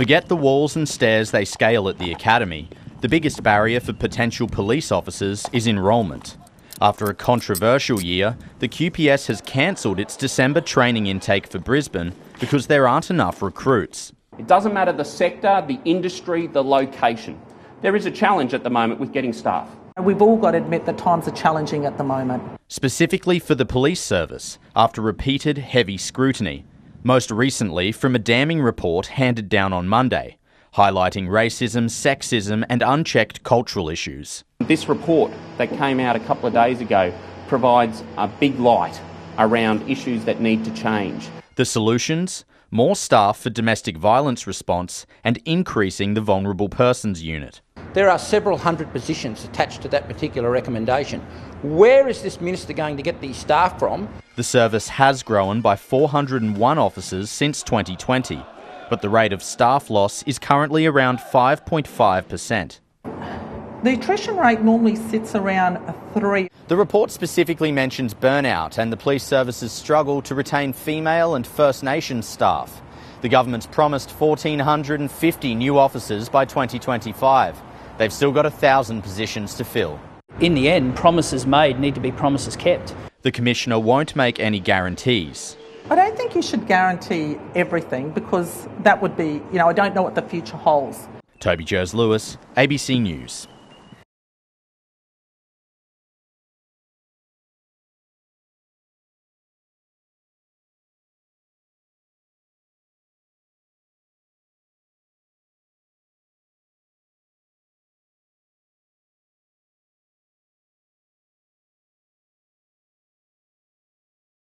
Forget the walls and stairs they scale at the academy. The biggest barrier for potential police officers is enrolment. After a controversial year, the QPS has cancelled its December training intake for Brisbane because there aren't enough recruits. It doesn't matter the sector, the industry, the location. There is a challenge at the moment with getting staff. We've all got to admit that times are challenging at the moment. Specifically for the police service, after repeated heavy scrutiny. Most recently from a damning report handed down on Monday, highlighting racism, sexism, and unchecked cultural issues. This report that came out a couple of days ago provides a big light around issues that need to change. The solutions? More staff for domestic violence response and increasing the vulnerable persons unit. There are several hundred positions attached to that particular recommendation. Where is this minister going to get these staff from? The service has grown by 401 officers since 2020, but the rate of staff loss is currently around 5.5%. The attrition rate normally sits around a three. The report specifically mentions burnout and the police service's struggle to retain female and First Nations staff. The government's promised 1,450 new officers by 2025. They've still got a thousand positions to fill. In the end, promises made need to be promises kept. The Commissioner won't make any guarantees. I don't think you should guarantee everything because that would be, you know, I don't know what the future holds. Toby Jurss-Lewis, ABC News.